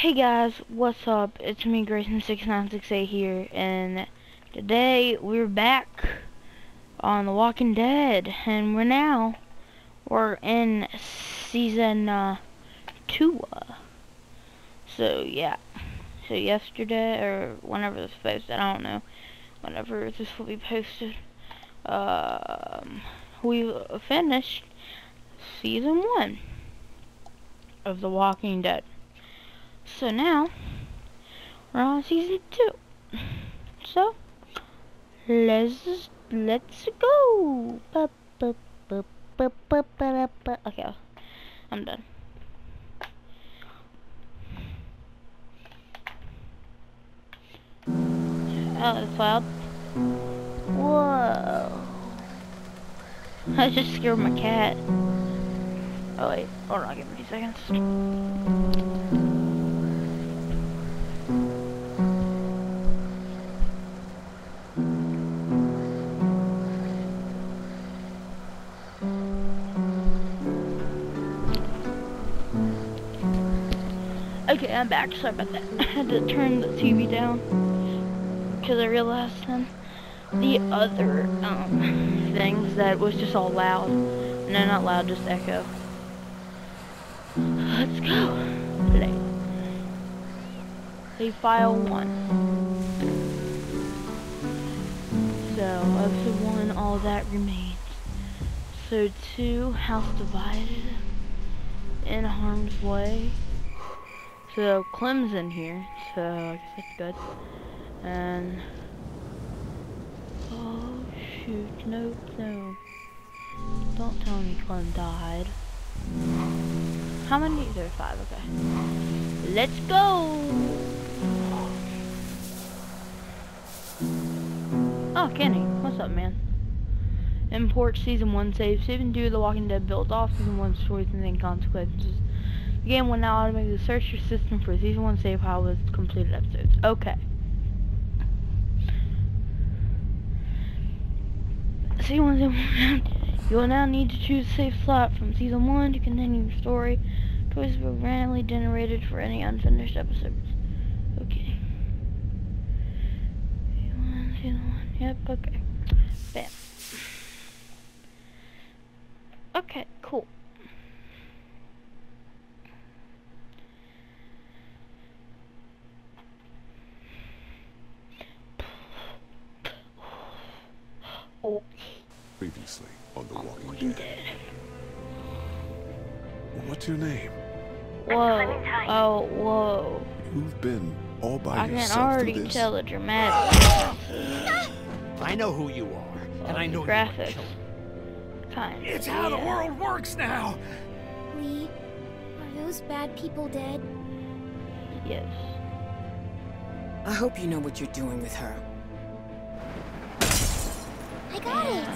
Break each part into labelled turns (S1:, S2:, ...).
S1: Hey guys, what's up? It's me, Grayson6968 here, and today we're back on The Walking Dead, and we're now, we're in season, uh, 2. So, yeah. So yesterday, or whenever this posted, I don't know, whenever this will be posted, um, we finished season 1 of The Walking Dead. So now, we're on season two. So, let's, let's go. Okay, I'm done. Oh, that's loud. Whoa. I just scared my cat. Oh wait, hold on, give me two seconds. Okay, I'm back. Sorry about that. I had to turn the TV down because I realized then the other um, things that was just all loud. No, not loud, just echo. Let's go. Play. Play file one. So, episode one, all that remains. So two, house divided in harm's way. So Clem's in here, so I guess that's good. And oh shoot, no, no. Don't tell me Clem died. How many? There's five. Okay. Let's go. Oh, Kenny, what's up, man? Import season one save. Season two, The Walking Dead builds off season one stories and then consequences. The game will now automatically search your system for season 1 save file with completed episodes. Okay. Season 1 You will now need to choose a save slot from season 1 to continue your story. Choices will be randomly generated for any unfinished episodes. Okay. Season 1, Yep, okay. Bam. Okay, cool. Oh.
S2: Previously on The Walking Dead. What's your name?
S1: Whoa. Oh, whoa.
S2: You've been all by
S1: I can
S2: yourself
S1: already
S2: through this?
S1: tell the dramatic
S3: I know who you are, and I oh, know you
S1: graphics.
S3: want to kill me.
S1: kind
S3: It's how the world works now.
S4: Lee, are those bad people dead?
S1: Yes.
S5: I hope you know what you're doing with her.
S4: I got it!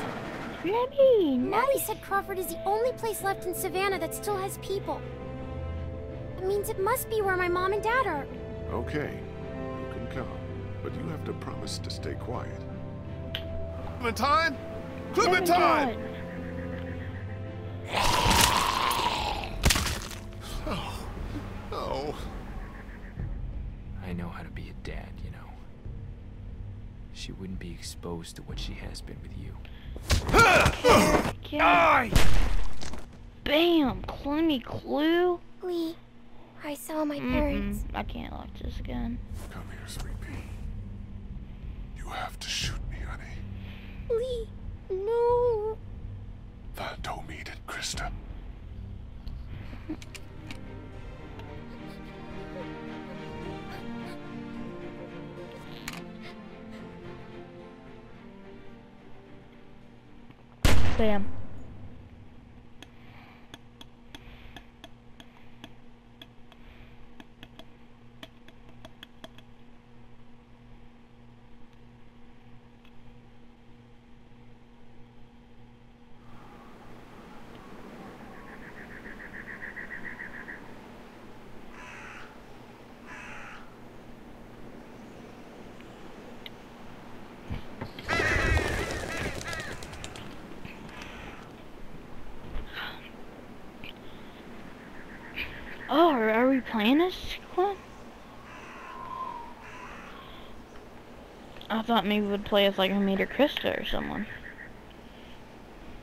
S1: Ready.
S4: Molly said Crawford is the only place left in Savannah that still has people. That means it must be where my mom and dad are.
S2: Okay, you can come, but you have to promise to stay quiet. Clementine? Clementine! Oh.
S6: She wouldn't be exposed to what she has been with you.
S1: Yeah. Bam. Clemmy clue.
S4: Lee, I saw my parents.
S1: I can't lock this again.
S2: Come here, sweet pea. You have to shoot me, honey.
S4: Lee, no.
S2: Don't meet it, Christa.
S1: Bam. we playing as squad? I thought maybe we'd play as like Hermita Christa or someone.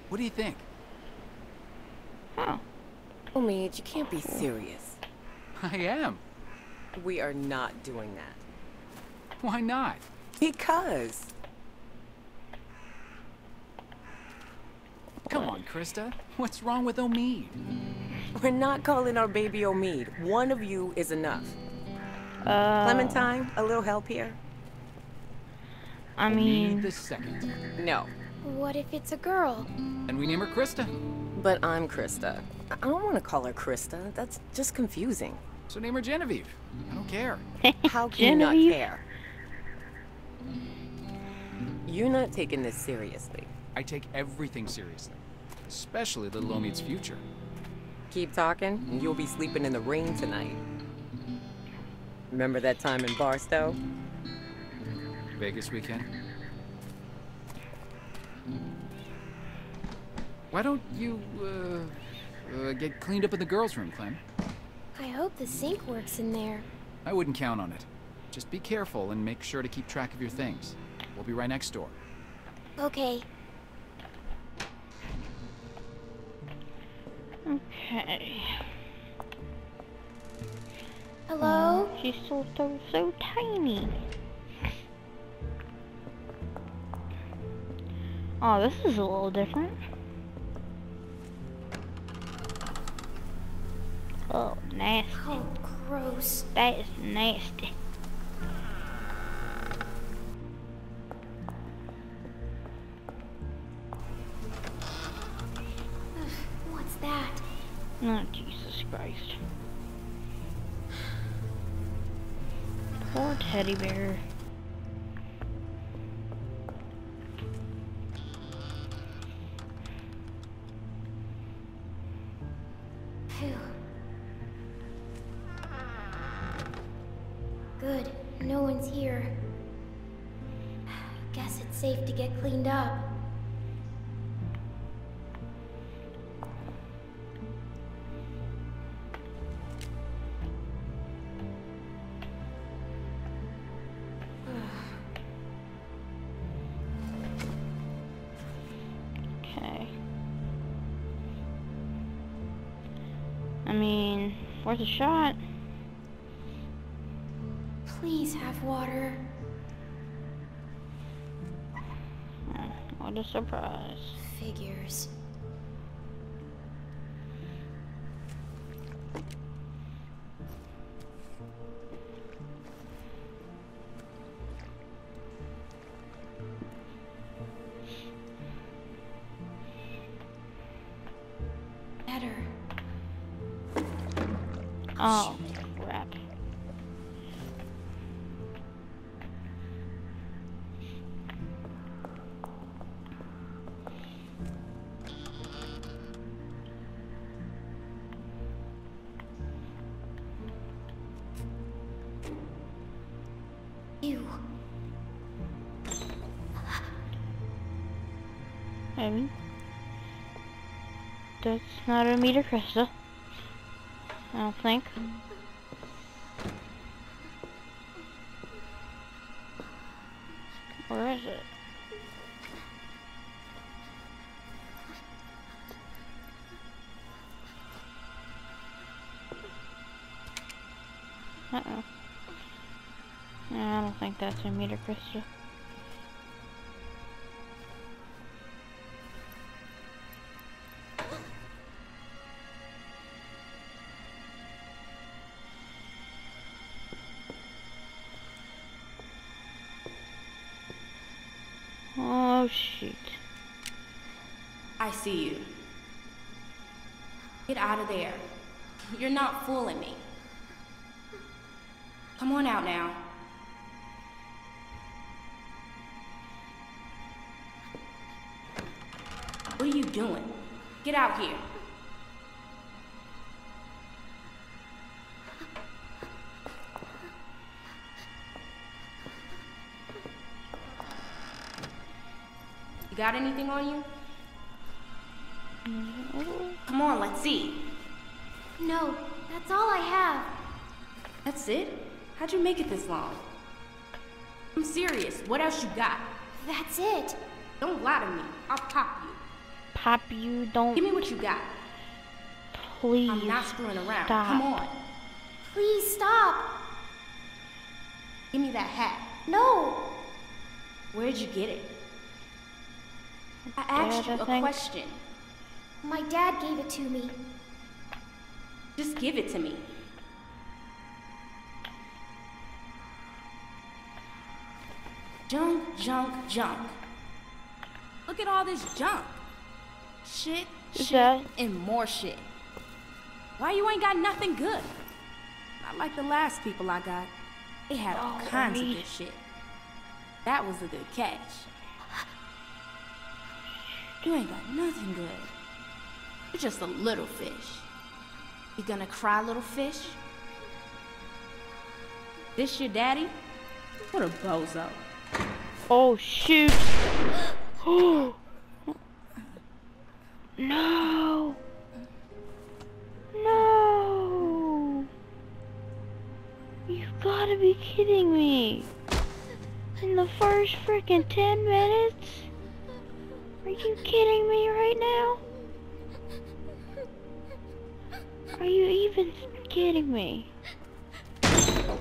S7: What do you think?
S1: Oh.
S5: Oh, you can't be serious.
S7: I am.
S5: We are not doing that.
S7: Why not?
S5: Because.
S7: Come on, Christa. What's wrong with Omid?
S5: We're not calling our baby Omid. One of you is enough.
S1: Uh,
S5: Clementine, a little help here?
S1: I
S7: Omid
S1: mean,
S7: the second.
S5: No.
S4: What if it's a girl?
S7: And we name her Christa.
S5: But I'm Christa. I I don't want to call her Christa. That's just confusing.
S7: So name her Genevieve. I don't care.
S5: How can you
S1: Genevieve?
S5: not care? You're not taking this seriously.
S7: I take everything seriously. Especially little Omid's future.
S5: Keep talking, and you'll be sleeping in the rain tonight. Remember that time in Barstow?
S7: Vegas weekend. Why don't you, uh, uh, get cleaned up in the girls' room, Clem?
S4: I hope the sink works in there.
S7: I wouldn't count on it. Just be careful and make sure to keep track of your things. We'll be right next door.
S4: Okay.
S1: Okay.
S4: Hello?
S1: Oh, she's so so so tiny. Oh, this is a little different. Oh, nasty.
S4: Oh, gross.
S1: That is nasty. Teddy bear. I mean, worth a shot.
S4: Please have water.
S1: What a surprise.
S4: Figures.
S1: Not a meter crystal. I don't think. Where is it? Uh-oh. No, I don't think that's a meter crystal. Oh, shoot.
S8: I see you. Get out of there. You're not fooling me. Come on out now. What are you doing? Get out here. Got anything on you? Come on, let's see.
S4: No, that's all I have.
S8: That's it? How'd you make it this long? I'm serious. What else you got?
S4: That's it.
S8: Don't lie to me. I'll pop you.
S1: Pop you, don't
S8: Give me what you got.
S1: please.
S8: I'm not screwing around.
S1: stop.
S8: Come on.
S4: Please stop.
S8: Give me that hat.
S4: No.
S8: Where'd you get it? I asked you a
S1: think.
S8: question.
S4: My dad gave it to me.
S8: Just give it to me. Junk, junk, junk. Look at all this junk. Shit,
S1: Is
S8: shit,
S1: that-
S8: and more shit. Why you ain't got nothing good? Not like the last people I got. They had all
S1: Oh,
S8: kinds
S1: me.
S8: of good shit. That was a good catch. You ain't got nothing good. You're just a little fish. You gonna cry, little fish? This your daddy? What a bozo.
S1: Oh shoot! no! No! You gotta be kidding me! In the first freaking 10 minutes? Are you kidding me right now? Are you even kidding me? Oh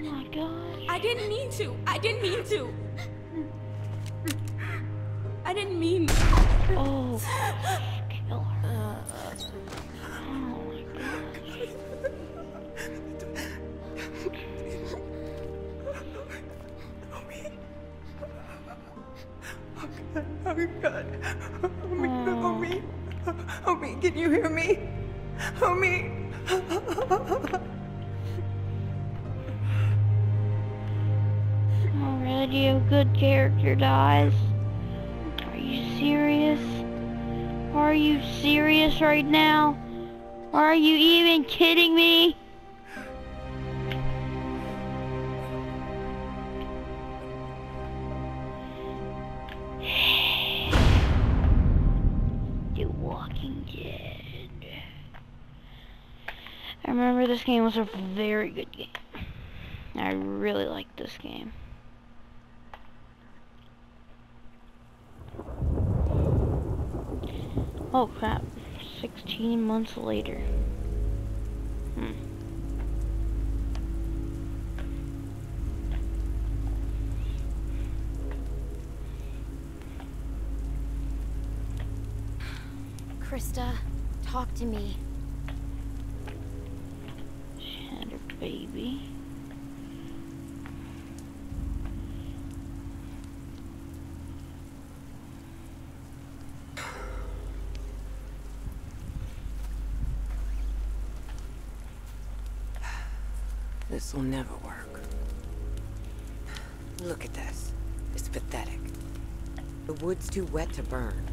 S1: my gosh.
S8: I didn't mean to. I didn't mean to. I didn't mean.
S1: Oh, Oh
S5: God. Homie,
S1: Oh.
S5: homie. Homie, can you hear me? Homie.
S1: Already a good character dies. Are you serious? Are you serious right now? Are you even kidding me? This game was a very good game. I really liked this game. Oh crap. 16 months later. Hmm.
S4: Christa, talk to me.
S1: Baby.
S5: This will never work. Look at this. It's pathetic. The wood's too wet to burn.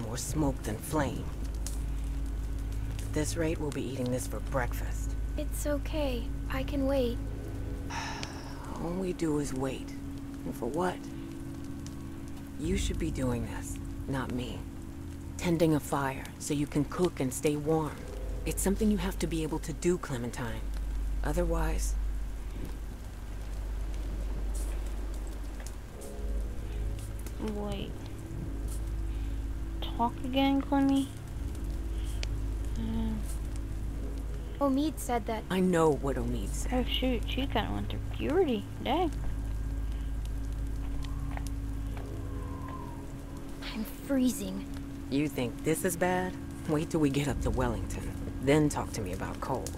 S5: More smoke than flame. At this rate, we'll be eating this for breakfast.
S4: It's okay. I can wait.
S5: All we do is wait. And for what? You should be doing this, not me. Tending a fire so you can cook and stay warm. It's something you have to be able to do, Clementine. Otherwise,
S1: Wait. Talk again, Clemmy? Uh,
S4: Omid said that
S5: I know what Omid said.
S1: oh shoot, she kinda went through puberty. Dang.
S4: I'm freezing.
S5: You think this is bad? Wait till we get up to Wellington. Then talk to me about cold.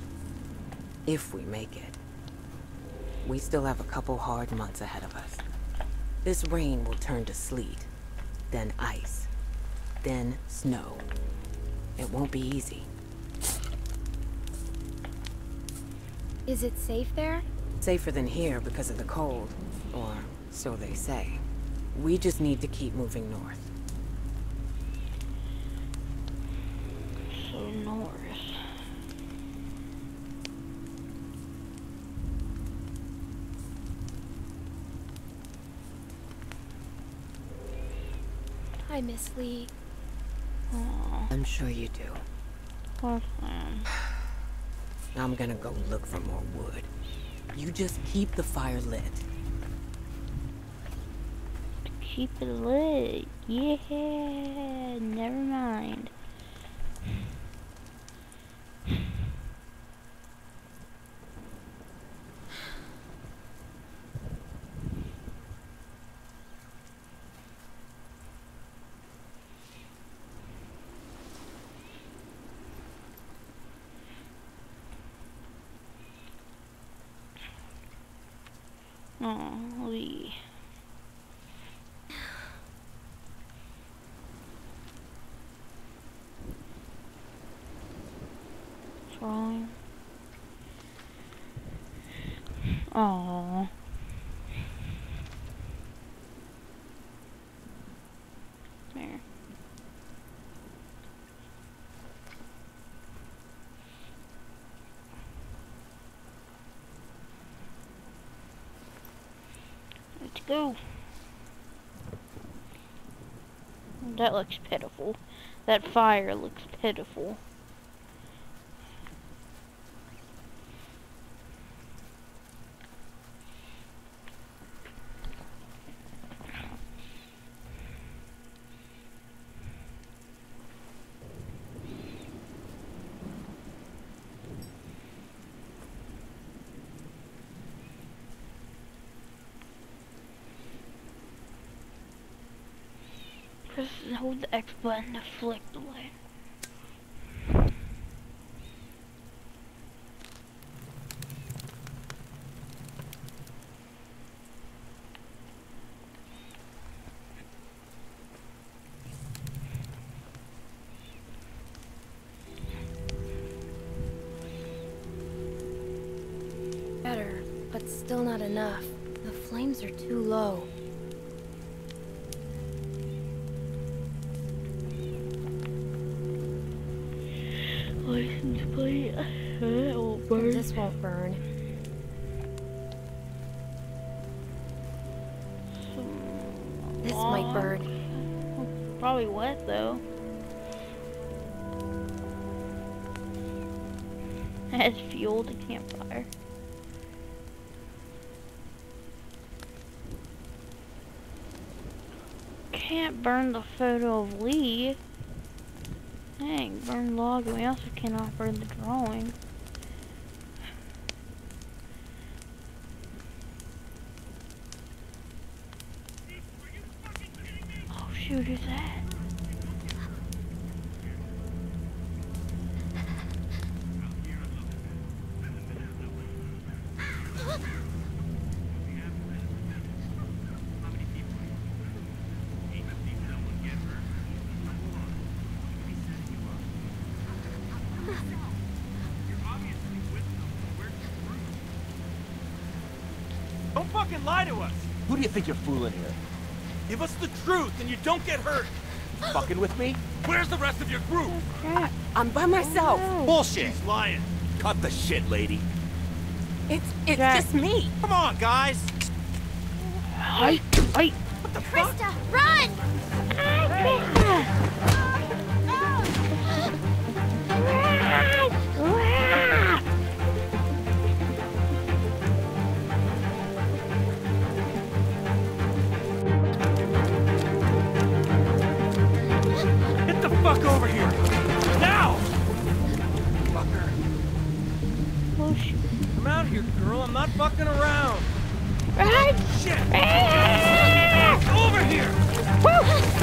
S5: If we make it. We still have a couple hard months ahead of us. This rain will turn to sleet, then ice, then snow. It won't be easy.
S4: Is it safe there?
S5: Safer than here because of the cold, or so they say. We just need to keep moving north.
S1: So north.
S4: I miss Lee.
S1: Aw,
S5: I'm sure you do.
S1: poor Clem.
S5: I'm gonna go look for more wood. You just keep the fire lit.
S1: Keep it lit. Yeah, never mind. Oh. What's wrong? Oh. There. Let's go. That looks pitiful. That fire looks pitiful. Press and hold the X button to flick the light.
S4: Better, but still not enough. The flames are too low.
S1: It won't burn.
S4: This won't burn. This might burn.
S1: Probably wet though. Has fuel to campfire. Can't burn the photo of Lee. Dang, burn log. We also cannot burn the drawing. Oh shoot, who's that?
S9: Don't fucking lie to us!
S3: Who do you think you're fooling here?
S9: Give us the truth and you don't get hurt!
S3: Fucking with me?
S9: Where's the rest of your group?
S1: Crap.
S5: I'm by myself.
S3: Oh, Bullshit!
S9: She's lying.
S3: Cut the shit, lady.
S5: It's it's
S1: Jack.
S5: just me.
S9: Come on, guys!
S1: Hi, hi.
S9: What the fuck?
S4: Christa, run!
S9: Here, girl. I'm not fucking around.
S1: Right.
S9: Shit! Over here!
S3: Damn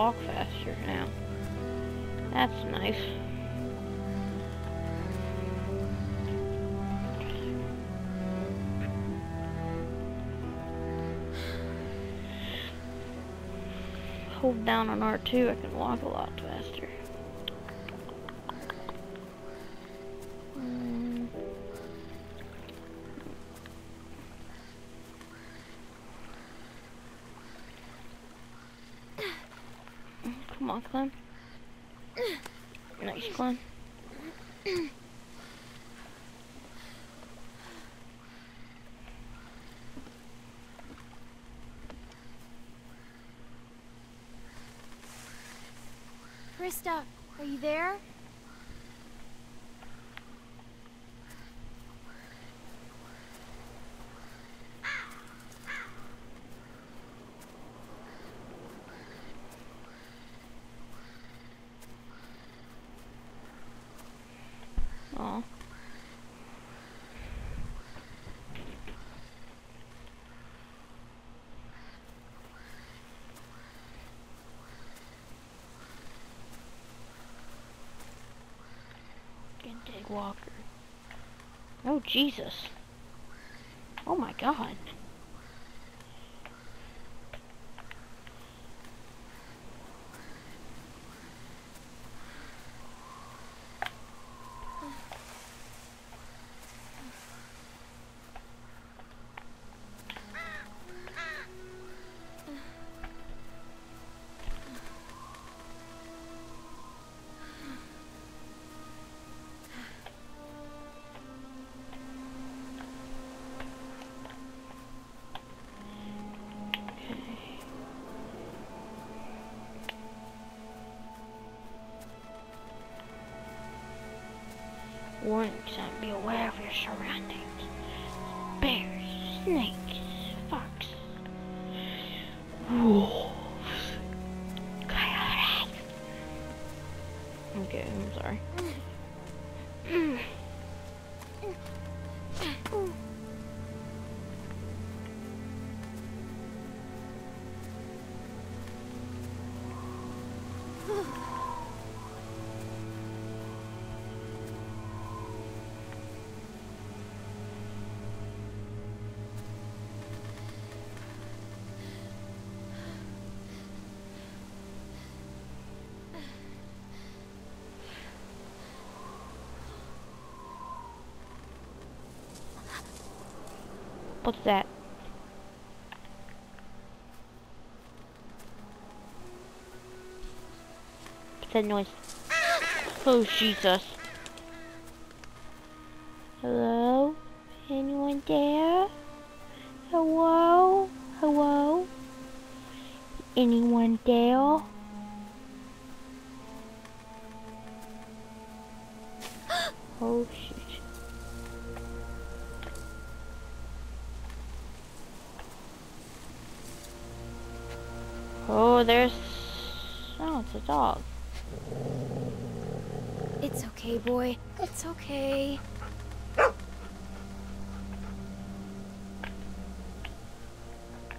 S1: walk faster now. That's nice. Hold down on R2, I can walk a lot
S4: Christa, are you there?
S1: Walker. Oh Jesus. Oh my god. Wolves. Okay, I'm sorry. What's that? What's that noise? Oh, Jesus. It's
S4: okay.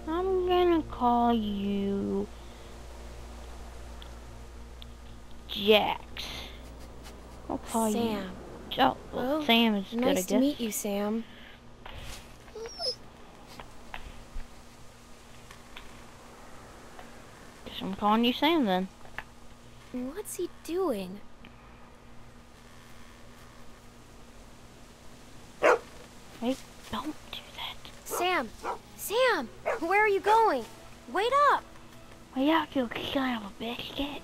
S1: I'm gonna call you... Jax. I'll call you...
S4: Sam.
S1: Oh, well,
S4: Well,
S1: Sam is good,
S4: Nice to meet you, Sam.
S1: Guess I'm calling you Sam then.
S4: What's he doing?
S1: Wait, don't do that.
S4: Sam! Sam! Where are you going? Wait up!
S1: Wait up, you son of a biscuit.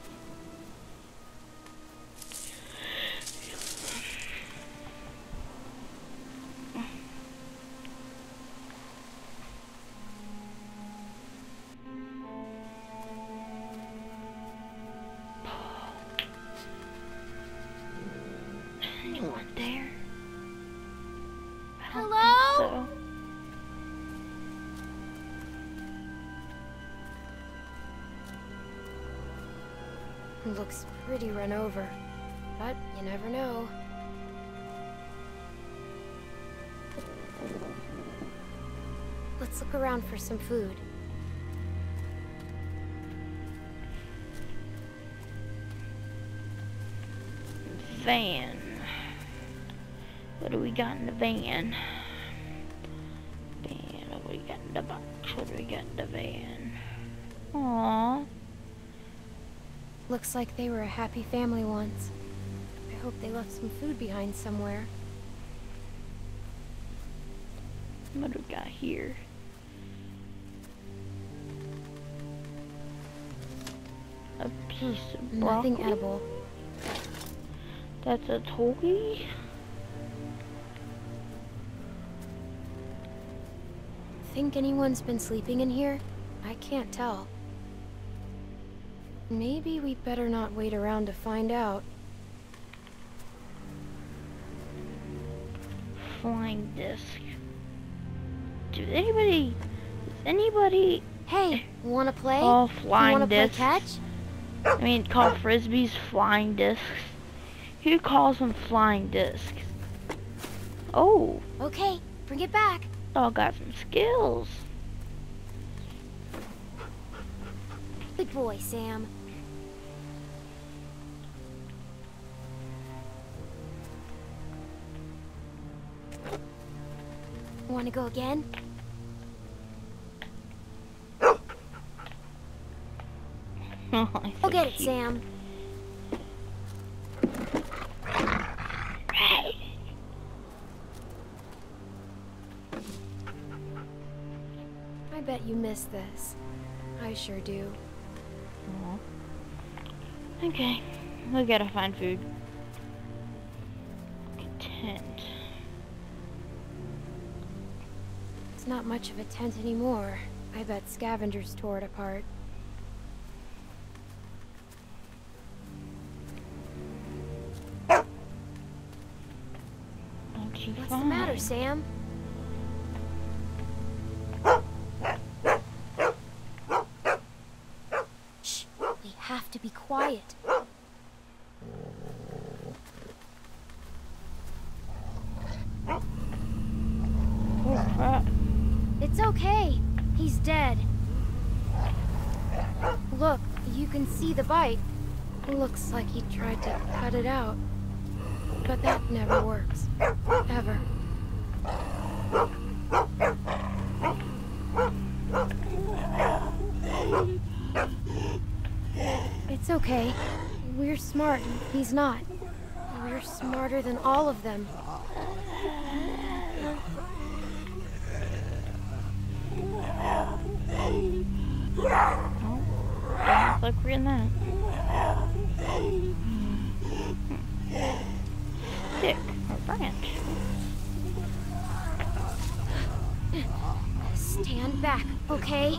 S4: Over. But you never know. Let's look around for some food.
S1: van. What do we got in the van? Van, what do we got in the box? What do we got in the van? Aww.
S4: Looks like they were a happy family once. I hope they left some food behind somewhere.
S1: What do we got here? A piece of broccoli.
S4: Nothing edible.
S1: That's a toy.
S4: Think anyone's been sleeping in here? I can't tell. Maybe we better not wait around to find out.
S1: Flying disc. Does anybody, does anybody
S4: Hey, wanna play?
S1: call flying
S4: wanna play
S1: discs?
S4: catch?
S1: I mean, call frisbees flying discs. Who calls them flying discs? Oh,
S4: Okay, bring it back.
S1: dog got some skills.
S4: Good boy, Sam. Wanna go again?
S1: Oh,
S4: get it, Sam. I bet you miss this. I sure do.
S1: Okay, we gotta find food. Tent.
S4: Not much of a tent anymore. I bet scavengers tore it apart. What's
S1: find?
S4: the matter, Sam? Shh! We have to be quiet.
S1: Oh crap!
S4: It's okay. He's dead. Look, you can see the bite. Looks like he tried to cut it out. But that never works. Ever. It's okay. We're smart. He's not. We're smarter than all of them.
S1: Look real that. Stick or branch.
S4: Stand back, okay?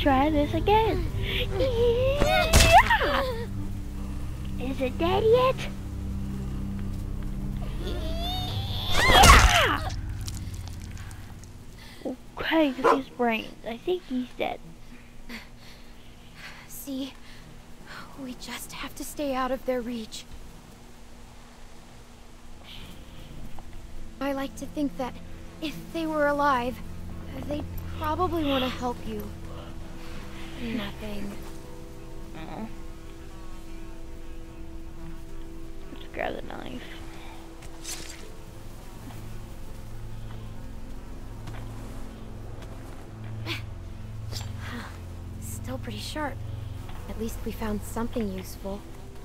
S1: Try this again. Yeah! Is it dead yet? Yeah! Okay, at his brains. I think he's dead.
S4: See? We just have to stay out of their reach. I like to think that if they were alive, they'd probably want to help you. Nothing.
S1: Oh. Let's grab the knife.
S4: Still pretty sharp. At least we found something useful.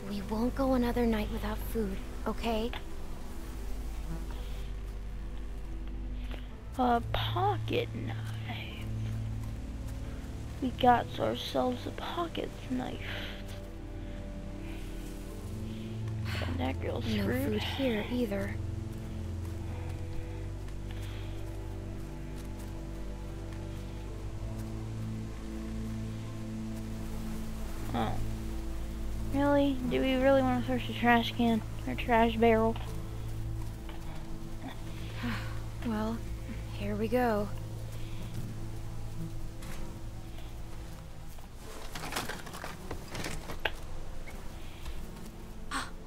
S4: We won't go another night without food, okay?
S1: A pocket knife. We got ourselves a pocket knife. And that girl's
S4: No
S1: screwed.
S4: food here either.
S1: Oh. Really? Do we really want to search the trash can? Or trash barrel?
S4: Well, here we go.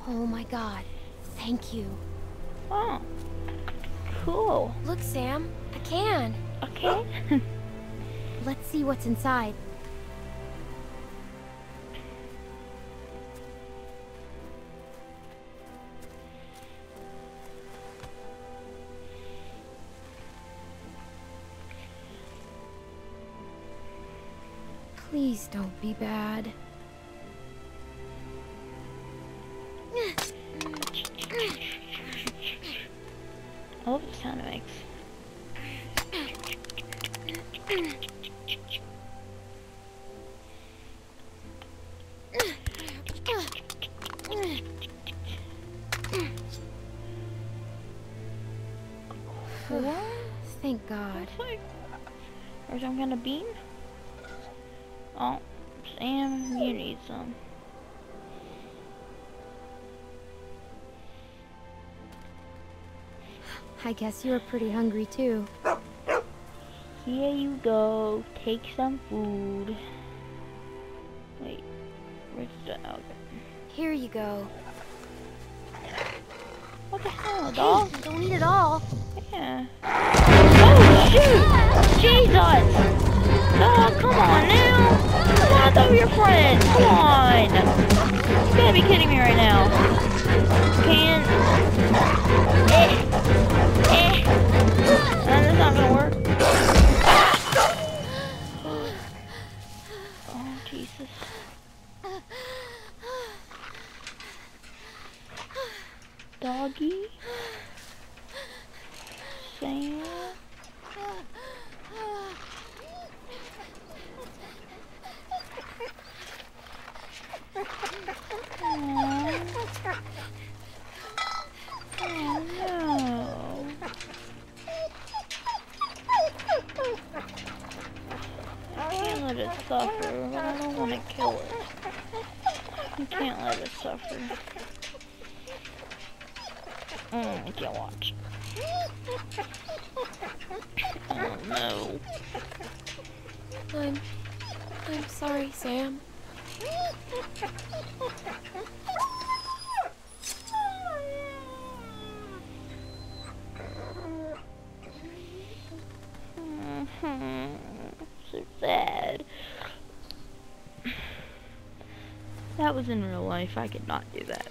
S4: Oh my god. Thank you.
S1: Oh. Cool.
S4: Look, Sam. A can.
S1: Okay.
S4: Let's see what's inside. Please don't be bad. Guess you're pretty hungry too.
S1: Here you go. Take some food. Wait, where's the okay.
S4: Here you go.
S1: What the hell, dog?
S4: Hey, don't eat it all.
S1: Yeah. Oh shoot! Jesus! Dog, come on now! Come on, we were friends. Come on! You gotta be kidding me right now. Can eh that's not gonna work. Oh Jesus. Doggy? Sam? Aw. Oh no. I can't let it suffer, but I don't want to kill it. You can't let it suffer. Mm, I can't watch. Oh no.
S4: I'm... I'm sorry, Sam.
S1: Mhm. so sad. That was in real life. I could not do that.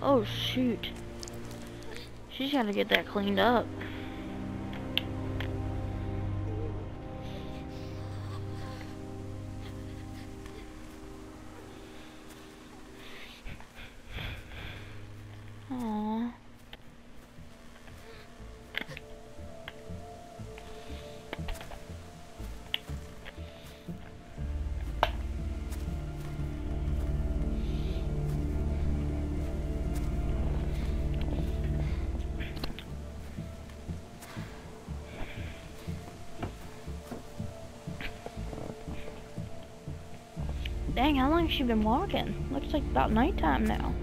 S1: Oh shoot. She's gotta get that cleaned up. She been walking? Looks like about nighttime now.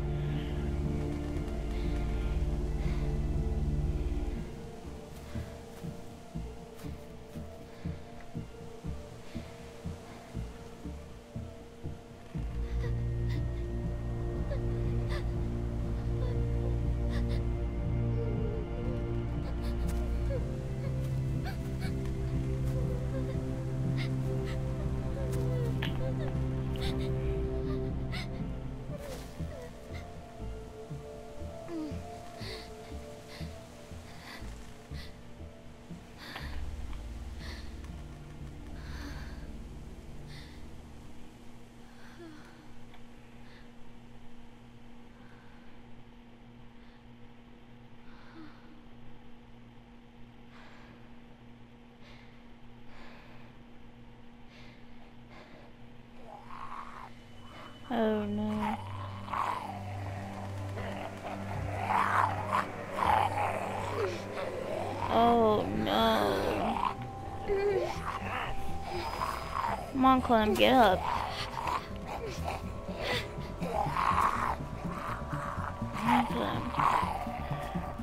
S1: Clem, get up.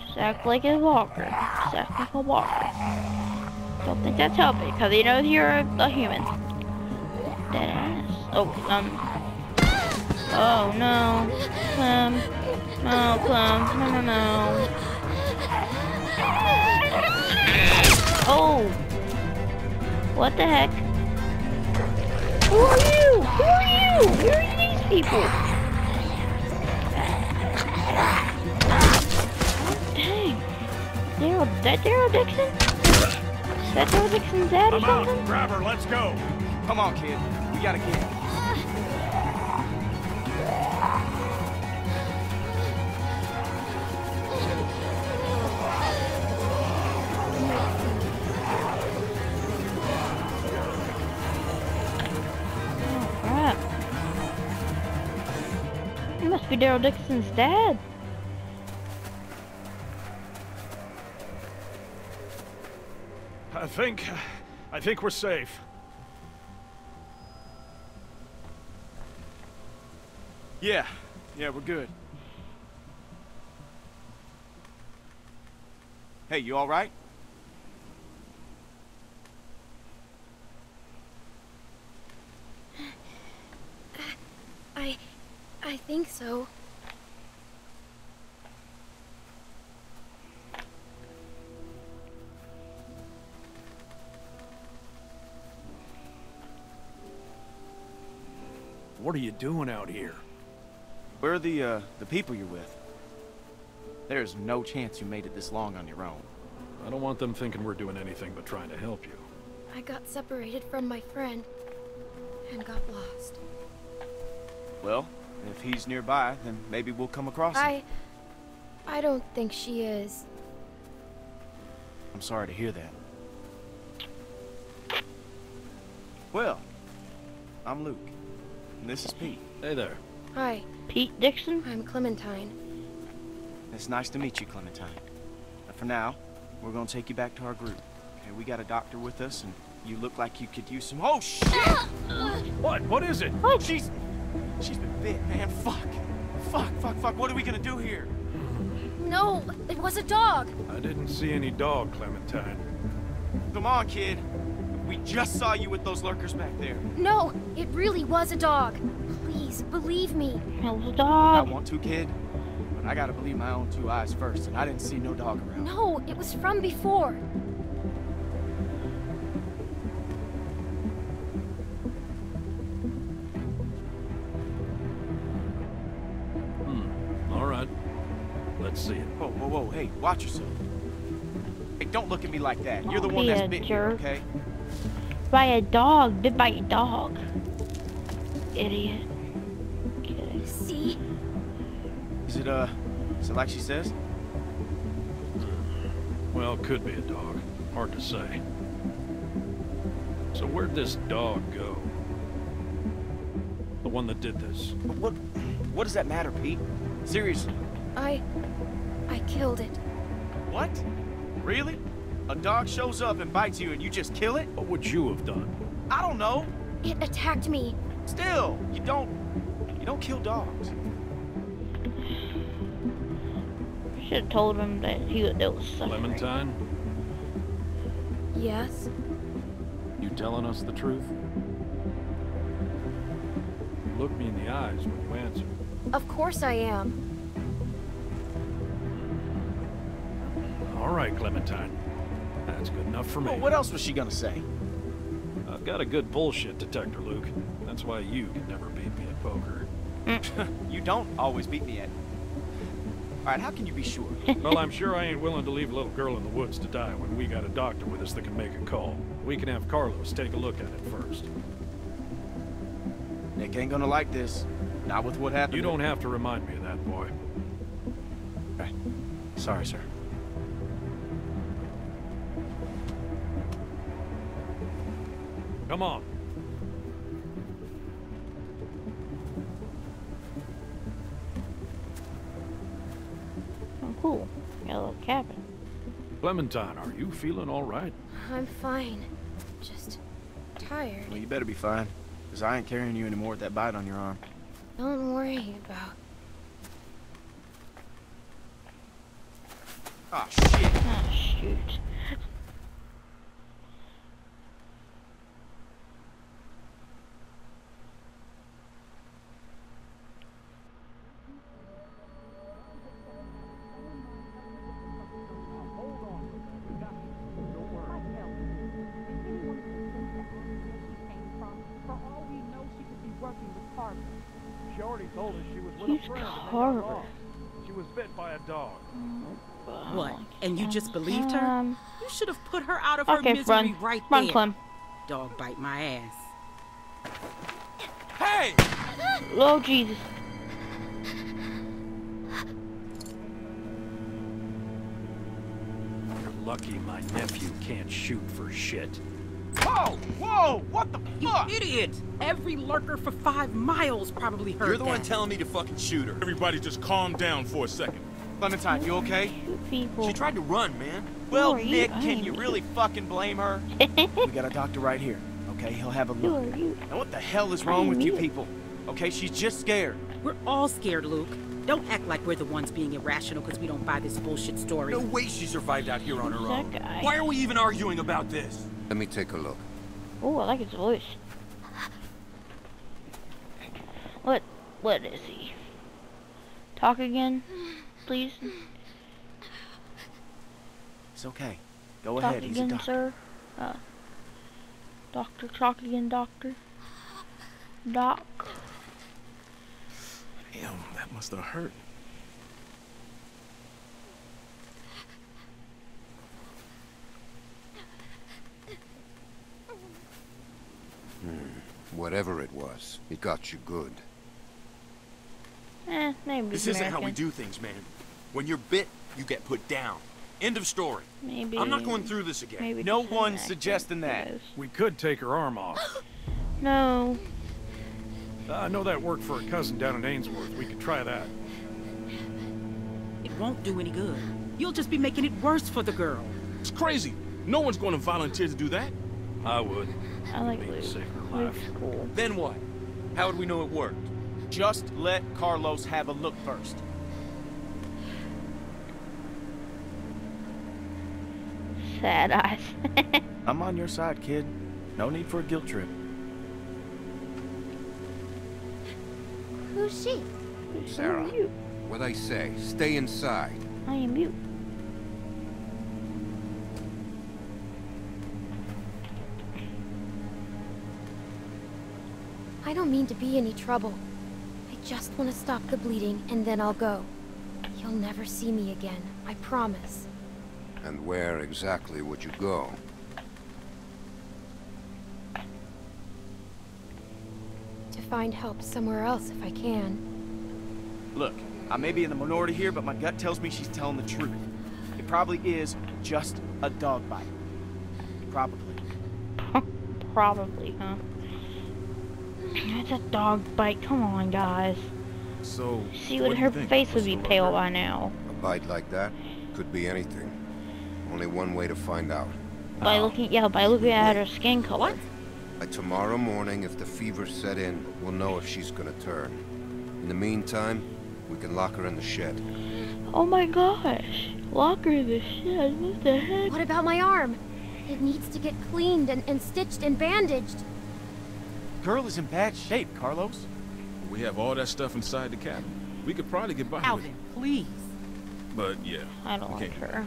S1: Just act like a walker. Just act like a walker. Don't think that's helping, because he knows you're a, a human. Dead ass. Oh, um, Oh no, Clem. No, Clem. No, no, no. Oh! What the heck? Who are you? Who are you? Who are these people? Dang. Daryl, that Daryl Dixon? Is that Daryl Dixon's dad or
S9: out.
S1: something?
S9: Grab her. Let's go.
S10: Come on, kid. We gotta get.
S1: It must be Daryl Dixon's dad.
S9: I think... I think we're safe.
S10: Yeah. Yeah, we're good. Hey, you all right?
S4: I... I think so.
S9: What are you doing out here?
S10: Where are the, uh, the people you're with? There's no chance you made it this long on your own.
S9: I don't want them thinking we're doing anything but trying to help you.
S4: I got separated from my friend and got lost.
S10: Well, if he's nearby, then maybe we'll come across him.
S4: I... I don't think she is.
S10: I'm sorry to hear that. Well, I'm Luke. And this is Pete.
S9: Hey there.
S4: Hi,
S1: Pete Dixon?
S4: I'm Clementine.
S10: It's nice to meet you, Clementine. But for now, we're gonna take you back to our group. Okay, we got a doctor with us, and you look like you could use some. Oh shit! Ah!
S9: What? What is it?
S1: What?
S10: She's, she's been bit, man. Fuck, fuck, fuck, fuck. What are we gonna do here?
S4: No, it was a dog.
S9: I didn't see any dog, Clementine.
S10: Come on, kid. We just saw you with those lurkers back there.
S4: No, it really was a dog. Please, believe me.
S1: It was a
S10: I
S1: dog.
S10: I want to, kid, but I gotta believe my own two eyes first, and I didn't see no dog around.
S4: No, it was from before.
S10: Watch yourself. Hey, don't look at me like that. You're the
S1: Don't
S10: one
S1: be
S10: that's
S1: a
S10: bit here, okay?
S1: By a dog. Bit by a dog. Idiot. Okay.
S4: See?
S10: Is it uh, is it like she says?
S9: Well, could be a dog. Hard to say. So where'd this dog go? The one that did this.
S10: But what, what does that matter, Pete? Seriously.
S4: I... I killed it.
S10: What? Really? A dog shows up and bites you and you just kill it?
S9: What would you have done?
S10: I don't know.
S4: It attacked me.
S10: Still, you don't, you don't kill dogs.
S1: Should have told him that he it was suffering.
S9: Clementine,
S4: Yes?
S9: you telling us the truth? Look me in the eyes when you answer.
S4: Of course I am.
S9: Right, Clementine. That's good enough for me.
S10: Well, what else was she gonna say?
S9: I've got a good bullshit detector, Luke. That's why you can never beat me at poker. Mm.
S10: You don't always beat me at. All right, how can you be sure?
S9: well, I'm sure I ain't willing to leave a little girl in the woods to die when we got a doctor with us that can make a call. We can have Carlos take a look at it first.
S10: Nick ain't gonna like this. Not with what happened.
S9: You don't have to remind me of that, boy.
S10: Sorry, sir.
S9: Come on.
S1: Oh, cool. Got a little cabin.
S9: Clementine, are you feeling all right?
S4: I'm fine. Just tired.
S10: Well, you better be fine, because I ain't carrying you anymore with that bite on your arm.
S4: Don't worry about.
S1: And
S11: you just believed her?
S1: Um,
S11: You should have put her out of her
S1: okay,
S11: misery
S1: run.
S11: right
S1: Run,
S11: there.
S1: Clem.
S11: Dog bite my ass.
S3: Hey!
S1: Oh, Jesus.
S9: You're lucky my nephew can't shoot for shit.
S10: Whoa! Whoa! What the fuck?
S11: Idiot! Every lurker for five miles probably heard
S3: You're the
S11: that.
S3: one telling me to fucking shoot her.
S12: Everybody just calm down for a second.
S10: Clementine, you okay?
S1: People.
S3: She tried to run, man.
S10: Well,
S1: are you?
S10: Nick, can you
S1: you.
S10: really fucking blame her? we got a doctor right here. Okay, he'll have a look.
S1: are?
S10: Now what the hell is wrong with you
S1: you.
S10: people? Okay, she's just scared.
S11: We're all scared, Luke. Don't act like we're the ones being irrational because we don't buy this bullshit story.
S3: No way she survived out here on her
S1: Who's
S3: own.
S1: that guy?
S3: Why are we even arguing about this?
S13: Let me take a look.
S1: Oh, I like his voice. What? What is he? Talk again, please.
S10: It's okay. Go
S1: Talk
S10: ahead, he's a
S1: again,
S10: doctor.
S1: sir. Uh, doctor, talk again, doctor. Doc.
S2: Damn, that must have hurt.
S13: Whatever it was, it got you good.
S1: Eh, maybe
S3: This
S1: he's
S3: isn't how we do things, man. When you're bit, you get put down. End of story.
S1: Maybe.
S3: I'm not going through this again.
S1: Maybe
S10: No
S1: just
S10: one's suggesting that.
S1: who?
S9: We could take her arm off.
S1: No.
S9: I know that worked for a cousin down in Ainsworth. We could try that.
S11: It won't do any good. You'll just be making it worse for the girl.
S12: It's crazy. No one's going to volunteer to do that.
S9: I would.
S1: I like
S9: Be
S1: Luke.
S9: safe her life.
S1: Luke's cool.
S3: Then what? How would we know it worked?
S10: Just let Carlos have a look first.
S1: Sad eyes.
S10: I'm on your side, kid. No need for a guilt trip.
S4: Who's she?
S13: Sarah,
S1: Who are you?
S13: what I say, stay inside.
S1: I am you.
S4: I don't mean to be any trouble. I just want to stop the bleeding, and then I'll go. You'll never see me again. I promise.
S13: And where exactly would you go?
S4: To find help somewhere else if I can.
S10: Look, I may be in the minority here, but my gut tells me she's telling the truth. It probably is just a dog bite. Probably.
S1: Probably, huh? That's a dog bite. Come on, guys.
S2: So,
S1: See
S2: what
S1: what her face would be pale by now.
S13: A bite like that? Could be anything. Only one way to find out.
S1: By
S3: Oh.
S1: looking, yeah, by looking at her skin color.
S11: What?
S13: By tomorrow morning, if the fever set in, we'll know if she's gonna turn. In the meantime, we can lock her in the shed.
S1: Oh my gosh. Lock her in the shed. What the heck?
S4: What about my arm? It needs to get cleaned and, and stitched and bandaged.
S10: Girl is in bad shape, Carlos.
S12: We have all that stuff inside the cabin. We could probably get by with
S11: Alvin,
S12: it.
S11: please.
S12: But yeah.
S1: I don't like
S12: okay.
S1: her.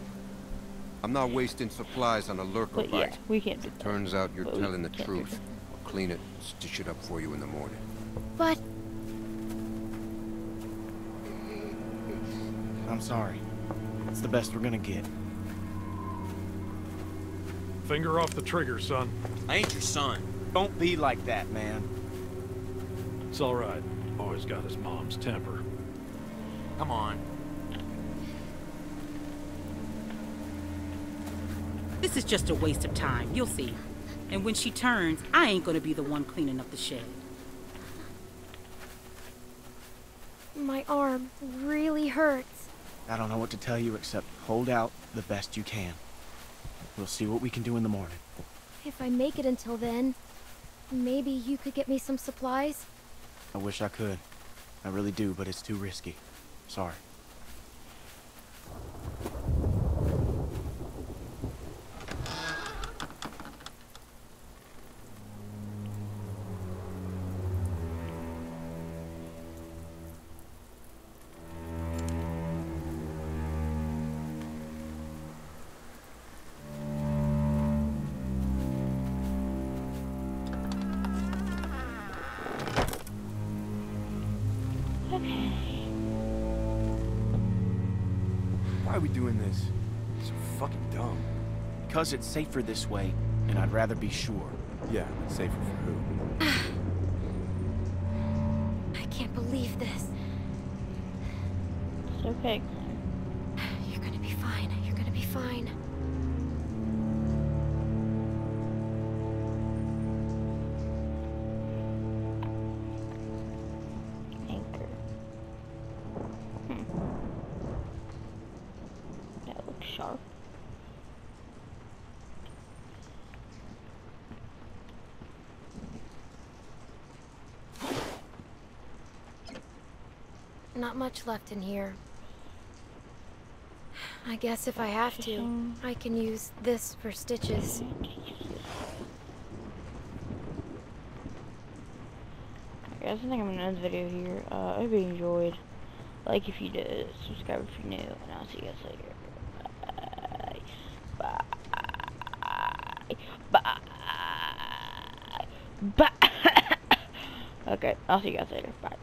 S13: I'm not wasting supplies on a lurker
S1: But yeah,
S13: bite.
S1: we can't do
S13: it
S1: that.
S13: turns out you're
S1: But
S13: telling the truth,
S1: that.
S13: I'll clean it, stitch it up for you in the morning.
S4: But
S10: I'm sorry. It's the best we're gonna get.
S9: Finger off the trigger, son.
S10: I ain't your son. Don't be like that, man.
S9: It's all right. Always got his mom's temper.
S3: Come on.
S11: This is just a waste of time. You'll see. And when she turns, I ain't gonna be the one cleaning up the shed.
S4: my arm really hurts.
S10: I don't know what to tell you except hold out the best you can. We'll see what we can do in the morning.
S4: If I make it until then, maybe you could get me some supplies?
S10: I wish I could. I really do, but it's too risky. Sorry. Because it's safer this way, and I'd rather be sure.
S6: Yeah, but safer for who?
S4: I can't believe this.
S1: It's okay.
S4: You're Much left in here. I guess if I have to, I can use this for stitches.
S1: Guys, I think I'm gonna end the video here. Uh, I hope you enjoyed. Like if you did, subscribe if you're new, and I'll see you guys later. Bye. Bye. Bye. Bye. okay, I'll see you guys later. Bye.